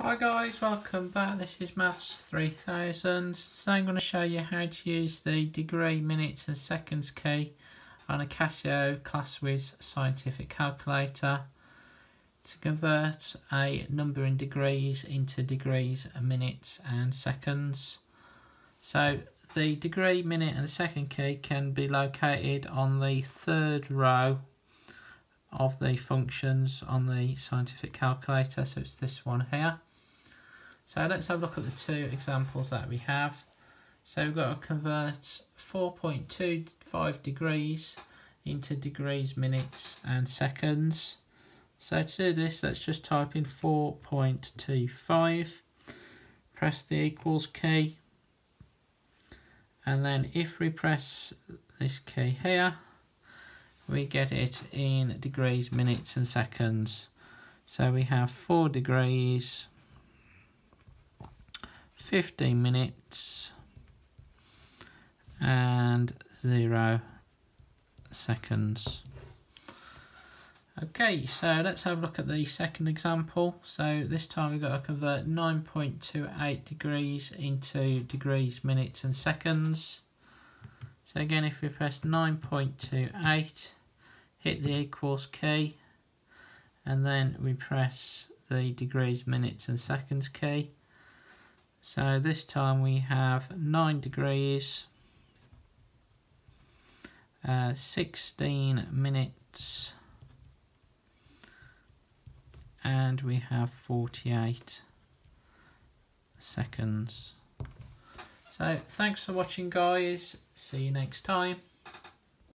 Hi guys, welcome back. This is Maths 3000. Today I'm going to show you how to use the degree, minutes and seconds key on a Casio ClassWiz scientific calculator to convert a number in degrees into degrees, minutes and seconds. So the degree, minute and second key can be located on the third row of the functions on the scientific calculator so it's this one here so let's have a look at the two examples that we have. So we've got to convert 4.25 degrees into degrees, minutes and seconds. So to do this, let's just type in 4.25, press the equals key, and then if we press this key here, we get it in degrees, minutes and seconds. So we have 4 degrees, 15 minutes and 0 seconds. Okay, so let's have a look at the second example. So this time we've got to convert 9.28 degrees into degrees, minutes and seconds. So again, if we press 9.28, hit the equals key, and then we press the degrees, minutes and seconds key, so this time we have 9 degrees, uh, 16 minutes, and we have 48 seconds. So thanks for watching guys, see you next time.